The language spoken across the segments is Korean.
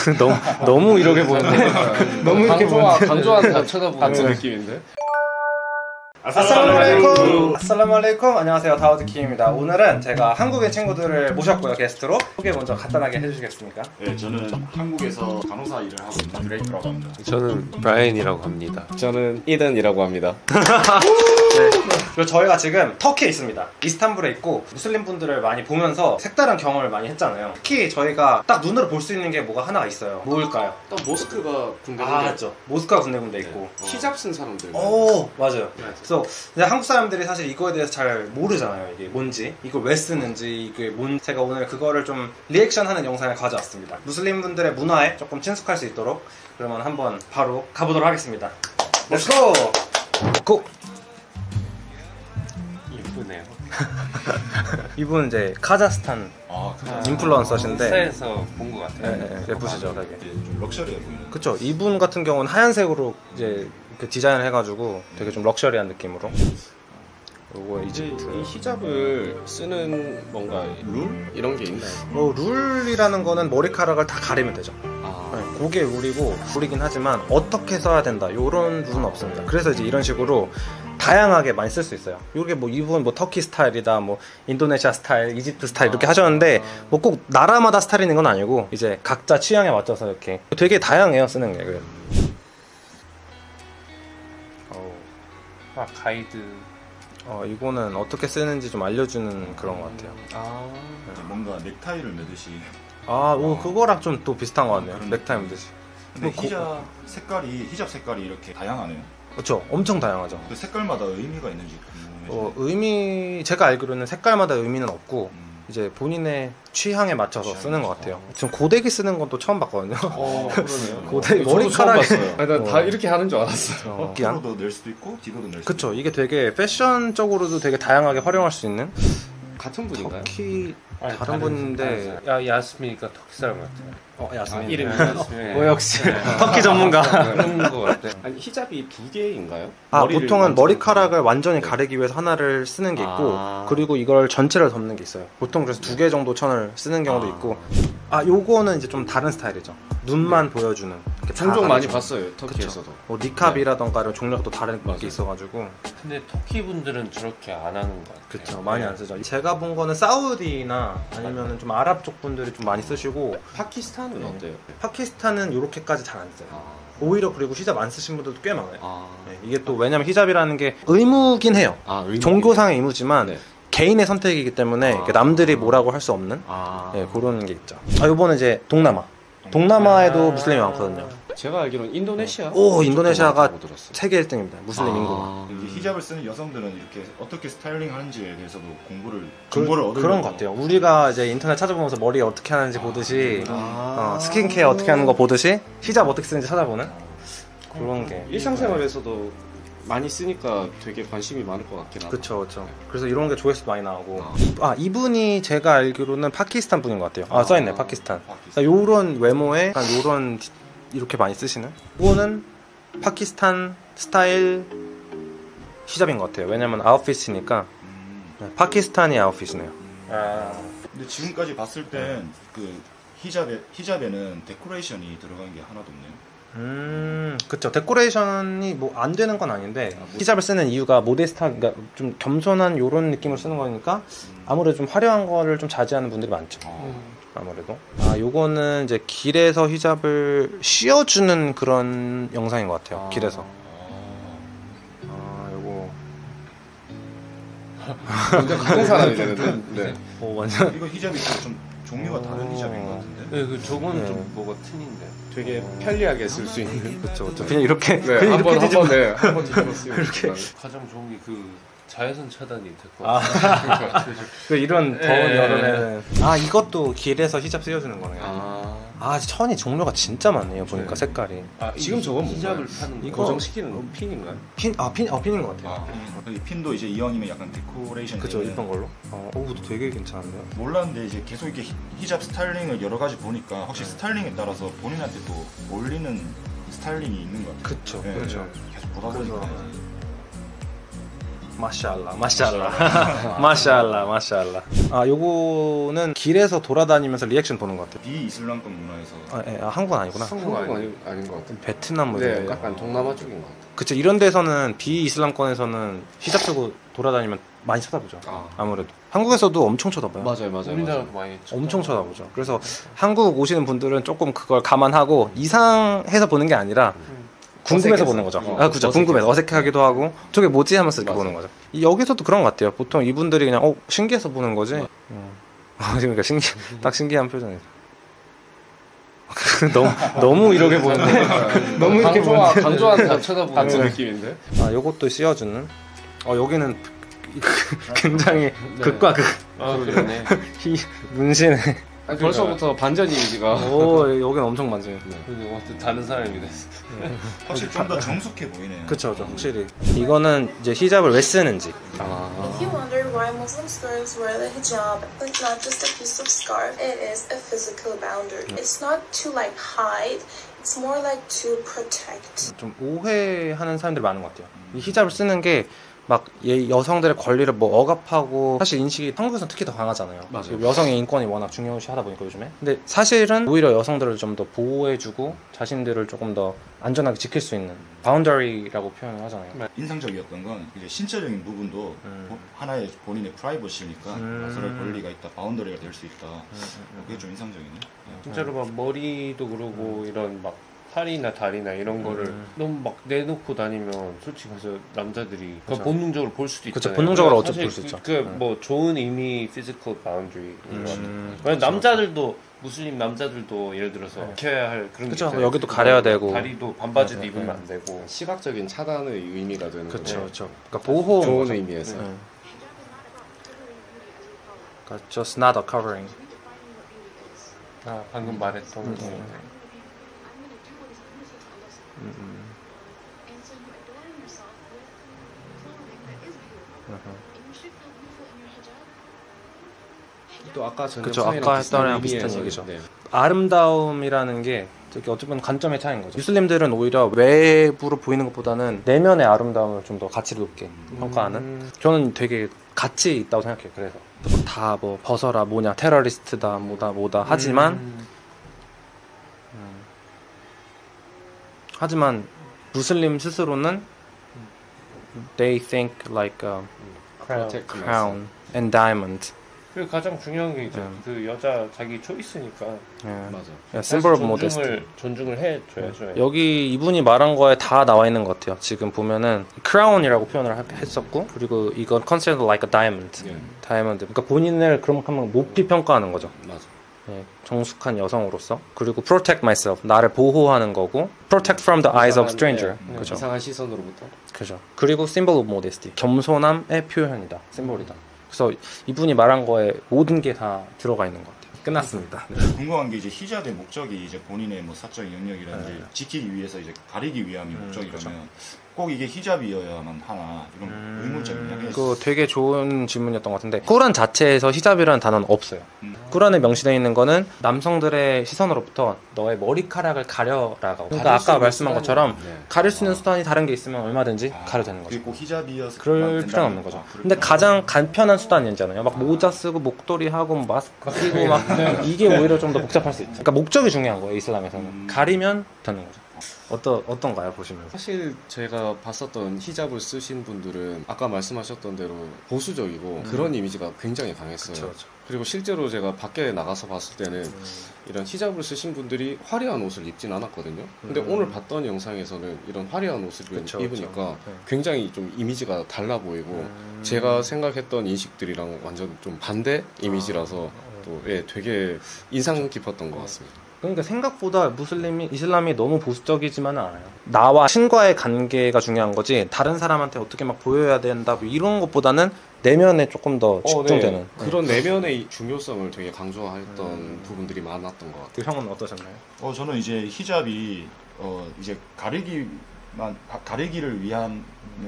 너무 너무 이렇게 보는데 너무 이렇게 강조한 보는데 강조한 다 쳐다보는 같은 느낌인데. السلام عليكم السلام عليكم 안녕하세요 다우드 킴입니다 오늘은 제가 한국인 친구들을 모셨고요 게스트로 소개 먼저 간단하게 해주시겠습니까? 네, 저는 한국에서 간호사 일을 하고 있는 드레이크라고 합니다. 저는 브라이언이라고 합니다. 저는 이든이라고 합니다. 그리고 저희가 지금 터키에 있습니다 이스탄불에 있고 무슬림 분들을 많이 보면서 색다른 경험을 많이 했잖아요 특히 저희가 딱 눈으로 볼 수 있는 게 뭐가 하나가 있어요 뭘까요? 또 모스크가 군데 아 맞죠 모스크가 군데군데 있고 히잡 쓴 사람들. 오 맞아요. 그래서 근데 한국 사람들이 사실 이거에 대해서 잘 모르잖아요. 이게 뭔지 이걸 왜 쓰는지 이게 뭔 제가 오늘 그거를 좀 리액션하는 영상을 가져왔습니다. 무슬림 분들의 문화에 조금 친숙할 수 있도록 그러면 한번 바로 가보도록 하겠습니다. Let's go. 고. 예 이분 이제 카자흐스탄 아, 그 인플루언서신데 인스타에서 본 것 같아요. 예, 예, 예쁘시죠, 되게. 네, 좀 럭셔리해 보이는. 그쵸. 이분 같은 경우는 하얀색으로 이제 그 디자인을 해가지고 되게 좀 럭셔리한 느낌으로. 요거 이제 이집트. 이 히잡을 쓰는 뭔가 룰 이런 게 있나요? 뭐 룰이라는 거는 머리카락을 다 가리면 되죠. 아, 네, 그게 룰이고 룰이긴 하지만 어떻게 써야 된다 이런 룰은 없습니다. 그래서 이제 이런 식으로 다양하게 많이 쓸 수 있어요. 이게 뭐 이분 뭐 터키 스타일이다, 뭐 인도네시아 스타일, 이집트 스타일 이렇게 하셨는데 뭐 꼭 나라마다 스타일 있는 건 아니고 이제 각자 취향에 맞춰서 이렇게 되게 다양해요 쓰는 게. 그래요. 어우, 아 가이드. 어 이거는 어떻게 쓰는지 좀 알려주는 그런 것 같아요. 아, 이제 뭔가 넥타이를 매듯이. 아, 오 그거랑 좀 또 비슷한 것 같네요. 그런 넥타이 듯이. 근데 뭐 고- 히잡 색깔이 히잡 색깔이 이렇게 다양하네요. 그렇죠. 엄청 다양하죠. 그 색깔마다 의미가 있는지 궁금해요. 어, 의미 제가 알기로는 색깔마다 의미는 없고 음. 이제 본인의 취향에 맞춰서 쓰는 것. 같아요. 지금 고데기 쓰는 건 또 처음 봤거든요. 어, 그러네요. 고데기 처음 머리카락에 난다 어. 이렇게 하는 줄 알았어요. 어, 기안. 앞으로도 낼 수도 있고 뒤로도 낼 수도 그쵸. 이게 되게 패션적으로도 되게 다양하게 활용할 수 있는 같은 분인가요? 터키 아니, 다른 분인데 야 야스미니까 터키 사람 같아요. 어, 야스민. 아, 이름이 야스민. 어, 역시 터키 전문가. 그런 같아. 아니 히잡이 두 개인가요? 아, 보통은 머리카락을 완전히 가리기 위해서 하나를 쓰는 게 있고 아. 그리고 이걸 전체를 덮는 게 있어요. 보통 그래서 두 개 정도 천을 쓰는 경우도 아. 있고 아, 요거는 이제 좀 다른 스타일이죠. 눈만 보여주는. 이렇게 다 종종 많이 가려주는. 봤어요 터키에서도. 뭐 니캅이라던가 이런 종류가 또 다른 맞아요. 게 있어가지고 근데 터키 분들은 저렇게 안 하는 것 같아요. 그쵸 많이 안 쓰죠 제가 본 거는 사우디나 아니면 좀 아랍 쪽 분들이 좀 많이 쓰시고 파키스탄은 네. 어때요? 파키스탄은 이렇게까지 잘 안 써요 아, 오히려 그리고 히잡 안 쓰신 분들도 꽤 많아요 아, 네, 이게 또 왜냐면 히잡이라는 게 의무긴 해요 아 의미- 종교상의 의무지만 네. 개인의 선택이기 때문에 아. 이렇게 남들이 뭐라고 할 수 없는 아, 네, 그런 게 있죠 아 요번은 이제 동남아 동남아에도 아. 무슬림이 많거든요 제가 알기로는 인도네시아. 오, 인도네시아가. 세계 1등입니다 무슬림 인구가 아, 이제 히잡을 쓰는 여성들은 이렇게 어떻게 스타일링 하는지에 대해서도 공부를 그, 정보를 얻으려고 그런 것 같아요. 우리가 이제 인터넷 찾아보면서 머리 어떻게 하는지 보듯이 아. 어, 스킨케어 어떻게 하는 거 보듯이 히잡 어떻게 쓰는지 찾아보는 그런 게 일상생활에서도 많이 쓰니까 되게 관심이 많을 것 같긴 하다. 그쵸 그쵸. 그래서 이런 게 조회수도 많이 나오고. 아. 이분이 제가 알기로는 파키스탄 분인 것 같아요. 아 써있네 파키스탄. 파키스탄. 요런 외모에 약간 요런 디- 이렇게 많이 쓰시는? 이거는 파키스탄 스타일 히잡인 것 같아요. 왜냐면 outfit이니까. 음. 네, 파키스탄이 outfit이네요. 아, 근데 지금까지 봤을 땐 그 히잡에 히잡에는 데코레이션이 들어간 게 하나도 없네요. 음, 그쵸. 데코레이션이 뭐 안 되는 건 아닌데 히잡을 쓰는 이유가 modesty, 그러니까 좀 겸손한 요런 느낌을 쓰는 거니까 아무래도 좀 화려한 거를 좀 자제하는 분들이 많죠. 아무래도. 아, 요거는 이제 길에서 히잡을 씌워주는 그런 영상인 것 같아요. 길에서. 아, 요거. 완전 같은 사람이 되는데. 네. 오, 완전. 이거 히잡이 좀 종류가 다른 어. 히잡인 것 같은데. 네, 그 저건 네. 좀 뭐가 튼인데. 되게 편리하게 쓸 수 있는. 그쵸, 그쵸. 그냥 이렇게. 네, 그냥 한번 이렇게 한번 네, 한번 뒤집어 쓰면 이렇게. 가장 좋은 게 그 자외선 차단이 될것 아. 같아요. 그 이런 더운 예. 여름에는. 아, 이것도 길에서 히잡 씌워주는 거네요. 아, 아, 천이 종류가 진짜 많네요. 보니까 네. 색깔이. 아, 지금 이 저건 히잡을 뭔가요? 파는 거. 이거- 고정시키는 핀인가요? 핀, 아, 핀, 어, 핀인 것 같아요. 이 핀도 이제 이왕이면 약간 데코레이션. 그쵸, 이쁜 걸로. 어, 오, 되게 괜찮은데요? 몰랐는데 이제 계속 이렇게 히- 히잡 스타일링을 여러 가지 보니까 확실히 네. 스타일링에 따라서 본인한테 또 어울리는 스타일링이 있는 것 같아요. 그쵸, 네, 그렇죠. 계속 보다 그래서- 보니까 마샬라, 마샬라, 마샬라, 마샬라. 아, 요거는 길에서 돌아다니면서 리액션 보는 것 같아요. 비이슬람권 문화에서 아, 예, 아, 한국은 아니구나. 한국 한국 아니 아니, 아닌 것 같아. 베트남 뭐 네, 이런 거. 약간 동남아 쪽인 것 같아. 그쵸 이런 데서는 비이슬람권에서는 히잡 쓰고 돌아다니면 많이 쳐다보죠. 아. 아무래도 한국에서도 엄청 쳐다봐요. 맞아요, 맞아요. 우리나라도 많이. 엄청 쳐다보죠. 그래서 한국 오시는 분들은 조금 그걸 감안하고 이상해서 보는 게 아니라 궁금해서 어색해서. 보는 거죠. 어, 아, 그죠. 어색해서. 궁금해서 어색하기도 하고 저게 뭐지 하면서 이렇게. 보는 거죠. 이- 여기서도 그런 것 같아요. 보통 이분들이 그냥 어 신기해서 보는 거지. 음. 그러니까 신기 딱 신기한 표정이죠. 너무 너무 이렇게 보는데 너무 이렇게 강조와 보는데. 강조한다 쳐다보는 강조. 느낌인데. 아 요것도 씌워주는. 어 여기는 굉장히 극과 극. 아 그러네. 이 문신에. 아니, 벌써부터 반전 이미지가. 오 여기는 엄청 만져요. 근데 완전 다른 사람이 됐어. 확실히 좀 더 정숙해 보이네요. 그쵸, 저 확실히. 이거는 이제 히잡을 왜 쓰는지. 아. If you wonder why Muslim girls wear the hijab, it's not just a piece of scarf, it is a physical boundary. It's not to like hide, it's more like to protect. 좀 오해하는 사람들이 많은 것 같아요. 이 히잡을 쓰는 게막 여성들의 권리를 뭐 억압하고 사실 인식이 한국에서는 특히 더 강하잖아요. 맞아요. 여성의 인권이 워낙 중요시하다 보니까 요즘에. 근데 사실은 오히려 여성들을 좀 더 보호해주고 자신들을 조금 더 안전하게 지킬 수 있는 boundary라고 표현을 하잖아요. 인상적이었던 건 이제 신체적인 부분도 음. 보- 하나의 본인의 프라이버시니까 음. 서로의 권리가 있다, boundary가 될 수 있다. 그게 좀 인상적이네. 진짜로 막 머리도 그러고 이런 막 팔이나 다리나 이런 거를 음. 너무 막 내놓고 다니면 솔직히 가서 남자들이 그 그쵸. 본능적으로 볼 수도 그쵸, 있잖아요. 본능적으로 그러니까 어차피 볼 수 있죠. 그 음. 뭐 좋은 의미 boundary인 것 같아요. 그쵸. 남자들도 무슬림 남자들도 예를 들어서 네. 지켜야 할 그런 게 그쵸, 있잖아요. 여기도 가려야 되고. 다리도 반바지도 네, 네, 입으면 네. 안 되고 시각적인 차단의 의미가 되는 그쵸, 거죠. 그쵸. 그러니까 보호. 좋은 의미에서. 네. 그러니까 just not a covering. 아 방금 말했던 음, 거. 음. And so you adorn yourself with clothing that is beautiful. 음흠. And you should feel beautiful in your hijab. 또 아까 전에 그쵸, 아까 비슷한 했던 비슷한 의미에서, 얘기죠. 네. 아름다움이라는 게 저기 어쩌면 관점의 차이인 거죠. 무슬림들은 오히려 외부로 보이는 것보다는 내면의 아름다움을 좀 더 가치를 높게 평가하는. 음. 저는 되게 가치 있다고 생각해요. 그래서 다 뭐 벗어라 뭐냐 테러리스트다 뭐다 뭐다 하지만 음. 하지만 무슬림 스스로는 they think like a Protect crown and diamond. 그리고 가장 중요한 게 이제 네. 그 여자 자기 초이스니까 예. 맞아. 예, symbol of 존중을 modesty. 존중을 해 줘야죠. 여기 이분이 말한 거에 다 나와 있는 것 같아요. 지금 보면은 crown이라고 표현을 하- 했었고 그리고 이건 considered like a diamond. 예. 다이아몬드. 그러니까 본인을 그런 만큼 높이 평가하는 거죠. 맞아. 예, 정숙한 여성으로서. 그리고 protect myself. 나를 보호하는 거고. protect from the eyes of 이상한, stranger. 네, 그죠. 이상한 시선으로부터. 그죠. 그리고 symbol of modesty. 겸손함의 표현이다. 심볼이다. 그래서 이분이 말한 거에 모든 게 다 들어가 있는 것 같아요. 끝났습니다. 네. 궁금한 게 이제 히잡의 목적이 이제 본인의 뭐 사적 영역이라든지 네. 지키기 위해서 이제 가리기 위함이 음, 목적이라면 꼭 이게 히잡이어야만 하나 이런 음, 의문점이 있냐. 그거 되게 좋은 질문이었던 것 같은데 꾸란 자체에서 히잡이라는 단어는 없어요. 음. 꾸란에 명시되어 있는 거는 남성들의 시선으로부터 너의 머리카락을 가려라고. 그러니까 아까 말씀한 것처럼 네. 가릴 수 있는 수단이 다른 게 있으면 얼마든지 가려 되는 거죠. 꼭 히잡이어서 그럴 필요는 없는 거죠. 근데 가장 간편한 수단이잖아요. 막 모자 쓰고 목도리 하고 뭐 마스크 끼고 막 이게 오히려 좀 더 복잡할 수 있죠. 그러니까 목적이 중요한 거예요 이슬람에서는. 음. 가리면 되는 거죠. 어떠 어떤가요 보시면서? 사실 제가 봤었던 히잡을 쓰신 분들은 아까 말씀하셨던 대로 보수적이고 그런 이미지가 굉장히 강했어요. 음. 그렇죠. 그리고 실제로 제가 밖에 나가서 봤을 때는 이런 히잡을 쓰신 분들이 화려한 옷을 입진 않았거든요. 근데 음. 오늘 봤던 영상에서는 이런 화려한 옷을 그쵸, 입으니까 그쵸. 네. 굉장히 좀 이미지가 달라 보이고 음. 제가 생각했던 인식들이랑 완전 좀 반대 이미지라서 아. 또 예, 되게 인상 깊었던 것 같습니다. 그러니까 생각보다 무슬림이 이슬람이 너무 보수적이지만은 않아요. 나와 신과의 관계가 중요한 거지 다른 사람한테 어떻게 막 보여야 된다 뭐 이런 것보다는 내면에 조금 더 어, 네. 집중되는. 그런 내면의 중요성을 되게 강조했던 음. 부분들이 많았던 것 같아요. 그 형은 어떠셨나요? 어 저는 이제 히잡이 어 이제 가리기 만 가- 가리기를 위한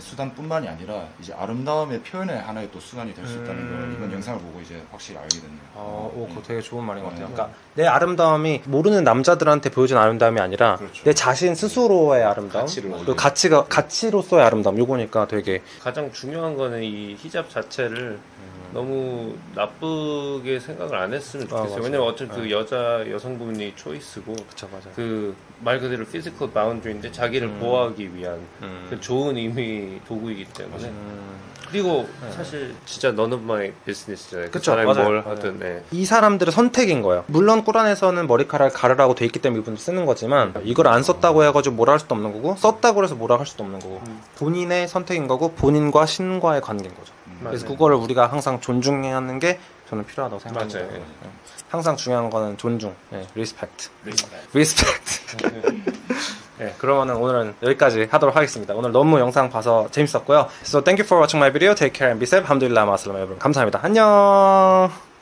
수단뿐만이 아니라 이제 아름다움의 표현의 하나의 또 수단이 될 수 있다는 음. 걸 이번 영상을 보고 이제 확실히 알게 됐네요. 어, 오, 그거 되게 좋은 말인 것 같아요. 네. 그러니까 내 아름다움이 모르는 남자들한테 보여준 아름다움이 아니라 그렇죠. 내 자신 스스로의 아름다움, 올리는. 가치가 가치로서의 아름다움. 요거니까 되게 가장 중요한 거는 이 히잡 자체를 너무 나쁘게 생각을 안 했으면 아, 좋겠어요. 맞아요. 왜냐면 어차피 그 네. 여자 여성분이 choice고 그쵸 맞아요. 그 말 그대로 physical boundary인데 자기를 음. 보호하기 위한 음. 그 좋은 의미 도구이기 때문에 음. 그리고 사실 진짜 none of my business잖아요. 그 사람이 맞아요. 뭘. 하든 네. 이 사람들의 선택인 거예요. 물론 꾸란에서는 머리카락 가리라고 돼 있기 때문에 이분들 쓰는 거지만 이걸 안 썼다고 해가지고 뭐라 할 수도 없는 거고 썼다고 해서 뭐라 할 수도 없는 거고 음. 본인의 선택인 거고 본인과 신과의 관계인 거죠. 그래서 맞아요. 그거를 우리가 항상 존중해야 하는 게 저는 필요하다고 생각합니다. 맞아요. 네. 항상 중요한 거는 존중, 네, respect, respect. 네, 그러면은 오늘은 여기까지 하도록 하겠습니다. 오늘 너무 영상 봐서 재밌었고요. So thank you for watching my video. Take care and be safe. الحمد لله مع السلامة 여러분. 감사합니다. 안녕.